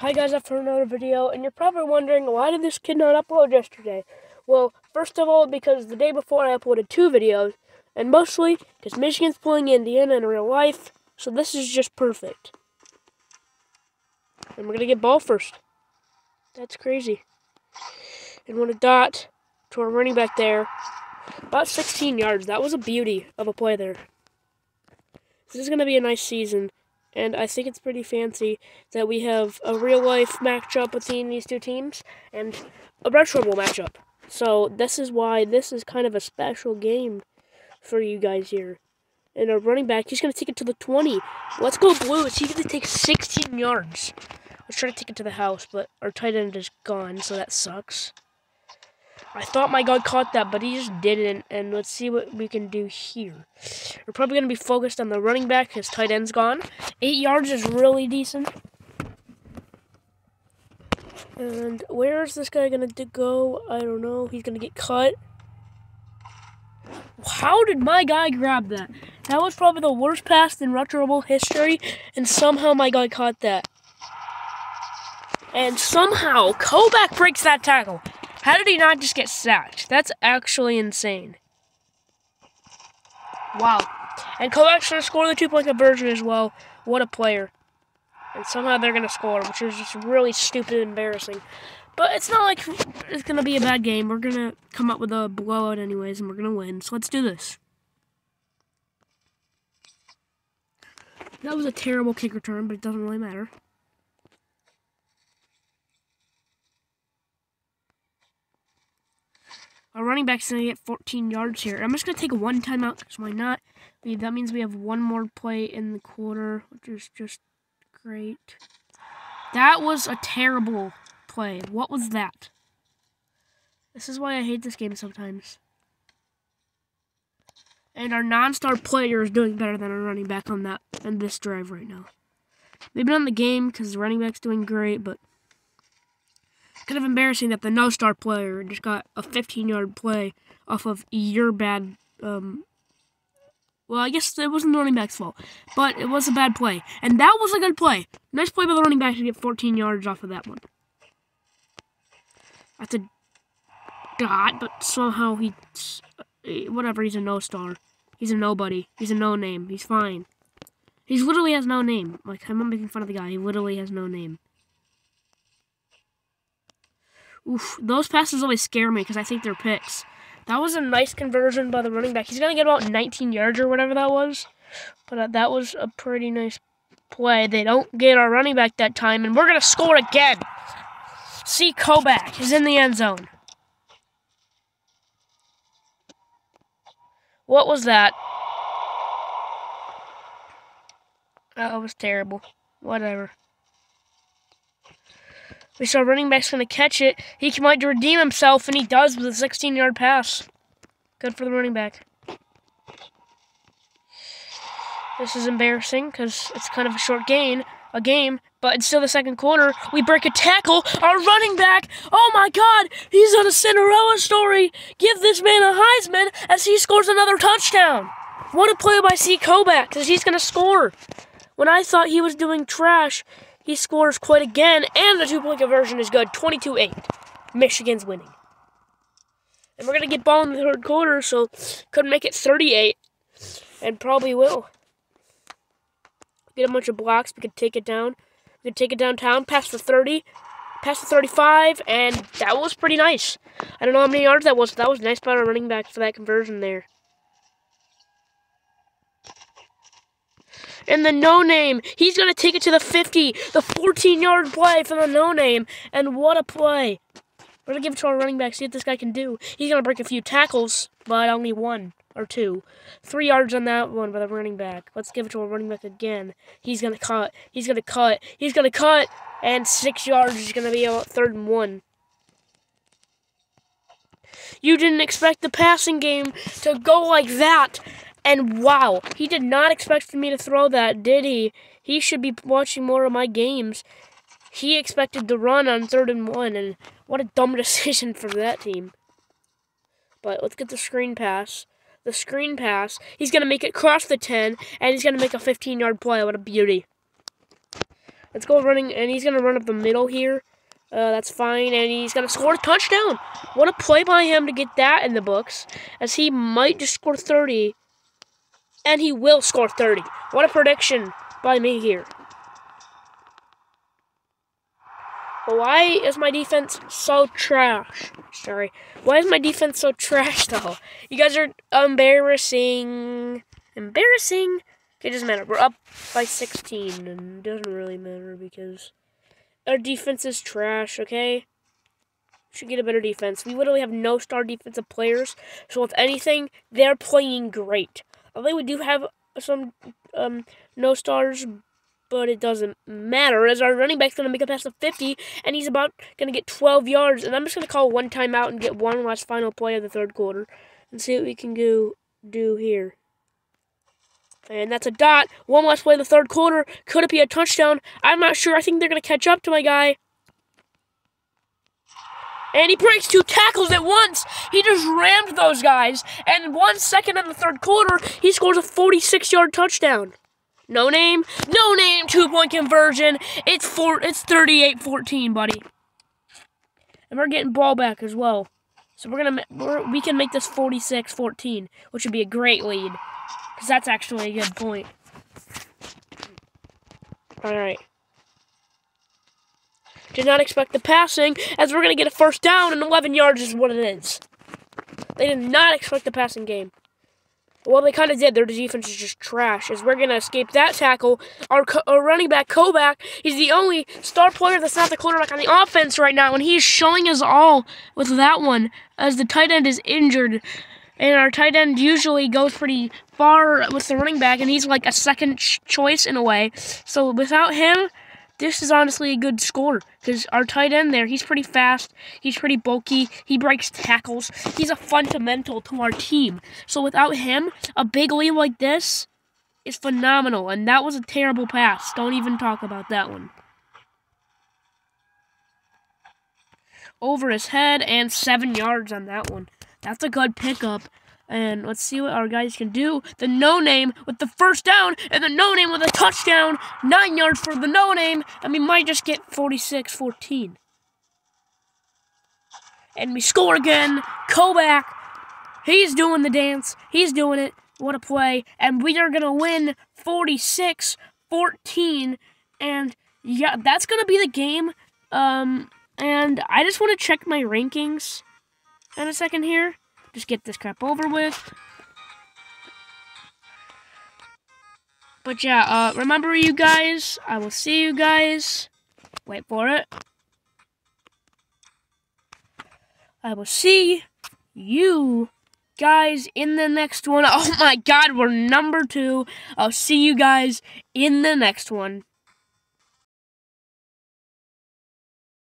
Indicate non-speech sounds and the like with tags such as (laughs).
Hi guys, after another video, and you're probably wondering, why did this kid not upload yesterday? Well, first of all, because the day before I uploaded two videos, and mostly because Michigan's playing Indiana in real life, so this is just perfect. And we're going to get ball first. That's crazy. And what a dot to our running back there. About 16 yards. That was a beauty of a play there. This is going to be a nice season. And I think it's pretty fancy that we have a real life matchup between these two teams and a retro bowl matchup. So this is why this is kind of a special game for you guys here. And our running back, he's going to take it to the 20. Let's go Blues. He's going to take 16 yards. Let's try to take it to the house, but our tight end is gone, so that sucks. I thought my guy caught that, but he just didn't. And let's see what we can do here. We're probably going to be focused on the running back. His tight end's gone. Eight yards is really decent. And where is this guy going to go? I don't know. He's going to get cut. How did my guy grab that? That was probably the worst pass in Retro Bowl history, and somehow my guy caught that. And somehow, Koback breaks that tackle. How did he not just get sacked? That's actually insane. Wow. And Kovacs going to score the two-point conversion as well. What a player. And somehow they're going to score, which is just really stupid and embarrassing. But it's not like it's going to be a bad game. We're going to come up with a blowout anyways, and we're going to win. So let's do this. That was a terrible kick return, but it doesn't really matter. Our running back's going to get 14 yards here. I'm just going to take one timeout because why not? That means we have one more play in the quarter, which is just great. That was a terrible play. What was that? This is why I hate this game sometimes. And our non-star player is doing better than our running back on that and this drive right now. Maybe not in the game because the running back's doing great, but kind of embarrassing that the no-star player just got a 15-yard play off of your bad. Um, well, I guess it wasn't the running back's fault, but it was a bad play, and that was a good play. Nice play by the running back to get 14 yards off of that one. That's a dot, but somehow he, whatever. He's a no-star. He's a nobody. He's a no-name. He's fine. He literally has no name. Like, I'm not making fun of the guy. He literally has no name. Oof, those passes always scare me because I think they're picks. That was a nice conversion by the running back. He's going to get about 19 yards or whatever that was. But uh, that was a pretty nice play. They don't get our running back that time, and we're going to score again. See, Kobach is in the end zone. What was that? That was terrible. Whatever. We saw running back's going to catch it. He might redeem himself, and he does with a 16-yard pass. Good for the running back. This is embarrassing because it's kind of a short gain, a game, but it's still the second quarter. We break a tackle. Our running back, oh my God, he's on a Cinderella story. Give this man a Heisman as he scores another touchdown. What a play by C. Koback because he's going to score. When I thought he was doing trash, he scores quite again, and the two-point conversion is good. 22-8. Michigan's winning. And we're going to get ball in the third quarter, so could make it 38. And probably will. Get a bunch of blocks. We could take it down. We could take it downtown, past the 30, past the 35, and that was pretty nice. I don't know how many yards that was, but that was nice by our running back for that conversion there. And the no name. He's going to take it to the 50, the 14 yard play from the no name. And what a play. We're going to give it to our running back, see what this guy can do. He's going to break a few tackles, but only one or two. Three yards on that one by the running back. Let's give it to our running back again. He's going to cut. He's going to cut. He's going to cut. And six yards is going to be about third and one. You didn't expect the passing game to go like that. And wow, he did not expect for me to throw that, did he? He should be watching more of my games. He expected to run on third and one, and what a dumb (laughs) decision for that team. But let's get the screen pass. The screen pass. He's going to make it cross the 10, and he's going to make a 15-yard play. What a beauty. Let's go running, and he's going to run up the middle here. Uh, that's fine, and he's going to score a touchdown. What a play by him to get that in the books, as he might just score 30, and he will score 30. What a prediction by me here. Why is my defense so trash? Sorry. Why is my defense so trash, though? You guys are embarrassing. Embarrassing? It doesn't matter. We're up by 16, and it doesn't really matter because our defense is trash, okay? Should get a better defense. We literally have no star defensive players, so if anything, they're playing great. Although we do have some um, no stars, but it doesn't matter as our running back's going to make a pass of 50 and he's about going to get 12 yards and I'm just going to call one timeout and get one last final play of the third quarter and see what we can do do here. And that's a dot. One last play of the third quarter. Could it be a touchdown? I'm not sure. I think they're going to catch up to my guy. And he breaks two tackles at once. He just rammed those guys. And one second in the third quarter, he scores a 46-yard touchdown. No name, no name, two-point conversion. It's four. It's 38-14, buddy. And we're getting ball back as well. So we're gonna we're, we can make this 46-14, which would be a great lead, because that's actually a good point. All right. Did not expect the passing, as we're gonna get a first down, and 11 yards is what it is. They did not expect the passing game. Well, they kind of did. Their defense is just trash. As we're going to escape that tackle, our, our running back, Kovac, he's the only star player that's not the quarterback on the offense right now, and he's showing us all with that one as the tight end is injured. And our tight end usually goes pretty far with the running back, and he's like a second choice in a way. So without him, this is honestly a good score because our tight end there, he's pretty fast, he's pretty bulky, he breaks tackles, he's a fundamental to our team. So without him, a big lead like this is phenomenal, and that was a terrible pass. Don't even talk about that one. Over his head and seven yards on that one. That's a good pickup. And let's see what our guys can do. The no name with the first down, and the no name with a touchdown. Nine yards for the no name, and we might just get 46 14. And we score again. Kovac, he's doing the dance. He's doing it. What a play. And we are going to win 46 14. And yeah, that's going to be the game. Um, and I just want to check my rankings in a second here. Just get this crap over with. But yeah, uh, remember you guys, I will see you guys. Wait for it. I will see you guys in the next one. (laughs) Oh my god, we're number two. I'll see you guys in the next one.